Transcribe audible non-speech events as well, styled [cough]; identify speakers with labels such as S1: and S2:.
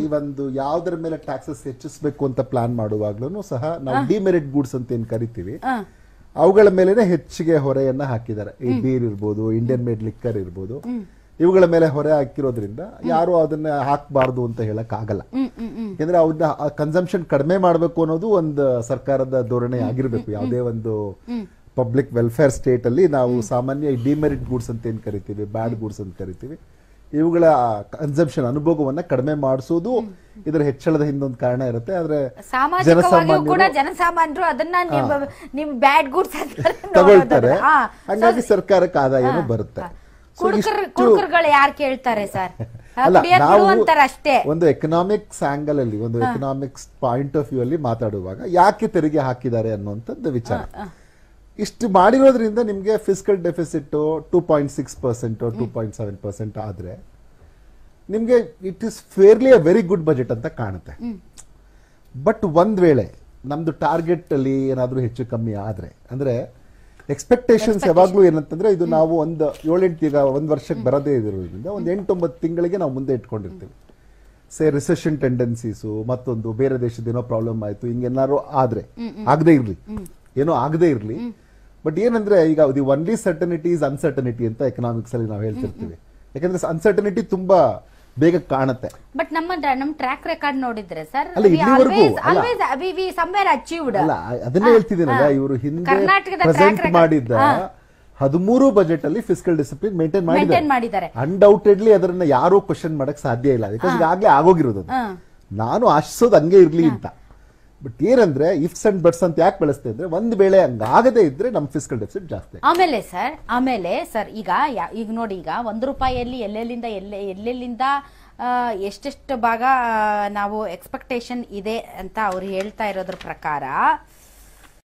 S1: ಈ ಒಂದು ಯಾವ್ದರ ಮೇಲೆ ಟ್ಯಾಕ್ಸಸ್ ಹೆಚ್ಚಿಸಬೇಕು ಅಂತ ಪ್ಲಾನ್ ಮಾಡುವಾಗ್ಲೂ ಸಹ ನಾವು ಡಿಮೆರಿಟ್ ಗೂಡ್ಸ್ ಅಂತ ಏನ್ ಕರಿತೀವಿ ಅವುಗಳ ಮೇಲೆನೆ ಹೆಚ್ಚಿಗೆ ಹೊರೆಯನ್ನ ಹಾಕಿದ್ದಾರೆ. ಈ ಬೀರ್ ಇರ್ಬೋದು ಇಂಡಿಯನ್ ಮೇಡ್ ಲಿಕ್ಕರ್ ಇರ್ಬೋದು. ಇವುಗಳ ಮೇಲೆ ಹೊರೆ ಹಾಕಿರೋದ್ರಿಂದ ಯಾರು ಅದನ್ನ ಹಾಕಬಾರ್ದು ಅಂತ ಹೇಳಕ್ ಆಗಲ್ಲ ಯಾಕಂದ್ರೆ ಅವ್ರನ್ನ ಕನ್ಸಂಪ್ಷನ್ ಕಡಿಮೆ ಮಾಡಬೇಕು ಅನ್ನೋದು ಒಂದು ಸರ್ಕಾರದ ಧೋರಣೆ ಆಗಿರ್ಬೇಕು. ಯಾವುದೇ ಒಂದು ಪಬ್ಲಿಕ್ ವೆಲ್ಫೇರ್ ಸ್ಟೇಟ್ ಅಲ್ಲಿ ನಾವು ಸಾಮಾನ್ಯ ಡಿಮೆರಿಟ್ ಗೂಡ್ಸ್ ಅಂತ ಏನ್ ಕರಿತೀವಿ ಬ್ಯಾಡ್ ಗೂಡ್ಸ್ ಅಂತ ಕರಿತೀವಿ. ಇವುಗಳ ಕನ್ಸಂಪ್ಷನ್ ಅನುಭವವನ್ನ ಕಡಿಮೆ ಮಾಡಿಸೋದು ಇದರ ಹೆಚ್ಚಳದ ಹಿಂದೊಂದು ಕಾರಣ ಇರುತ್ತೆ. ಆದ್ರೆ ಜನಸಾಮಾನ್ಯರು
S2: ಅದನ್ನ ನಿಮ್ ಬ್ಯಾಡ್ ಗುಡ್ಸ್
S1: ತಗೊಳ್ತಾರೆ. ಹಂಗಾಗಿ ಸರ್ಕಾರಕ್ಕೆ ಆದಾಯನೂ ಬರುತ್ತೆ.
S2: ಯಾರು ಕೇಳ್ತಾರೆ ಸರ್ [laughs]
S1: ಅಲ್ಲ ನಾವು
S2: ಬಿಡು ಅಷ್ಟೇ.
S1: ಒಂದು ಎಕನಾಮಿಕ್ಸ್ ಆಂಗಲ್ ಅಲ್ಲಿ ಒಂದು ಎಕನಾಮಿಕ್ಸ್ ಪಾಯಿಂಟ್ ಆಫ್ ವ್ಯೂ ಅಲ್ಲಿ ಮಾತಾಡುವಾಗ ಯಾಕೆ ತೆರಿಗೆ ಹಾಕಿದ್ದಾರೆ ಅನ್ನುವಂಥದ್ದು ವಿಚಾರ. ಇಷ್ಟು ಮಾಡಿರೋದ್ರಿಂದ ನಿಮಗೆ fiscal deficit two point six percent two point seven percent ಆದ್ರೆ ನಿಮಗೆ it is fairly a very good budget ಅಂತ ಕಾಣುತ್ತೆ. ಬಟ್ ಒಂದ್ ವೇಳೆ ನಮ್ಮದು ಟಾರ್ಗೆಟ್ ಅಲ್ಲಿ ಏನಾದ್ರೂ ಹೆಚ್ಚು ಕಮ್ಮಿ ಆದ್ರೆ ಅಂದ್ರೆ ಎಕ್ಸ್ಪೆಕ್ಟೇಷನ್ಸ್ ಯಾವಾಗಲೂ ಏನಂತಂದ್ರೆ ಇದು ನಾವು ಒಂದು ಏಳೆಂಟು ಈಗ ಒಂದು ವರ್ಷಕ್ಕೆ ಬರದೇ ಇರೋದ್ರಿಂದ ಒಂದು ಎಂಟೊಂಬತ್ತು ತಿಂಗಳಿಗೆ ನಾವು ಮುಂದೆ ಇಟ್ಕೊಂಡಿರ್ತೀವಿ. ಸೇ ರಿಸೆಷನ್ ಟೆಂಡೆನ್ಸೀಸು ಮತ್ತೊಂದು ಬೇರೆ ದೇಶದ ಏನೋ ಪ್ರಾಬ್ಲಮ್ ಆಯ್ತು ಹಿಂಗೇನಾದ್ರು ಆದ್ರೆ ಆಗದೆ ಇರ್ಲಿ. ಏನೋ ಆಗದೆ ಇರ್ಲಿ. ಬಟ್ ಏನಂದ್ರೆ ಈಗ the only certainty is uncertainty ಅಂತ ಎಕನಾಮಿಕ್ಸ್ ಅಲ್ಲಿ ನಾವು ಹೇಳ್ತಿರ್ತೀವಿ. ಯಾಕಂದ್ರೆ ಅನ್ಸರ್ಟನಿಟಿ ತುಂಬಾ ಬೇಗ ಕಾಣುತ್ತೆ.
S2: ಬಟ್ ನಮ್ಮ ನಮ್ಮ ಟ್ರ್ಯಾಕ್ ರೆಕಾರ್ಡ್ ನೋಡಿದ್ರೆ ಸರ್
S1: ಅಲ್ಲ, ಇಲ್ಲಿವರೆಗೂ ವಿ
S2: ಸಮ್ವೇರ್ ಅಚೀವ್ಡ್
S1: ಅಲ್ಲ ಅದನ್ನೇ ಹೇಳ್ತಿದ್ದೀನಲ್ಲ ಇವರು ಹಿಂದೆ
S2: ಕರ್ನಾಟಕದ
S1: ಪ್ರೆಸೆಂಟ್ ಮಾಡಿದ್ದ ಹದಿಮೂರು ಬಜೆಟ್ ಅಲ್ಲಿ ಫಿಸಿಕಲ್ ಡಿಸಿಪ್ಲಿನ್ ಮೇಂಟೈನ್ ಮಾಡಿದ್ದಾರೆ. ಅನ್ಡೌಟೆಡ್ಲಿ ಅದನ್ನ ಯಾರು ಕ್ವಶನ್ ಮಾಡಕ್ ಸಾಧ್ಯ ಇಲ್ಲ. ಬಿಕಾಸ್ ಈಗಾಗಲೇ ಆಗೋಗಿರೋದು ನಾನು ಆಶಿಸೋದು ಹಂಗೆ ಇರ್ಲಿ ಅಂತ. ಬಟ್ ಏನಂದ್ರೆ ಇಫ್ಸ್ ಅಂಡ್ ಬಟ್ಸ್ ಅಂತ ಯಾಕೆ ಬೆಳೆಸ್ತೆ ಅಂದ್ರೆ ಒಂದ್ ವೇಳೆ ಹಂಗಾಗದೇ ಇದ್ರೆ ನಮ್ ಫಿಸಿಕಲ್ ಡೆಫಿಸಿಟ್ ಜಾಸ್ತಿ
S2: ಆಮೇಲೆ ಸರ್ ಆಮೇಲೆ ಸರ್ ಈಗ ಈಗ ನೋಡಿ, ಈಗ ಒಂದು ರೂಪಾಯಿಯಲ್ಲಿ ಎಲ್ಲೆಲ್ಲಿಂದ ಎಲ್ಲೆ, ಎಲ್ಲೆಲ್ಲಿಂದ ಎಷ್ಟೆಷ್ಟು ಭಾಗ ನಾವು ಎಕ್ಸ್ಪೆಕ್ಟೇಷನ್ ಇದೆ ಅಂತ ಅವ್ರು ಹೇಳ್ತಾ ಇರೋದ್ರ ಪ್ರಕಾರ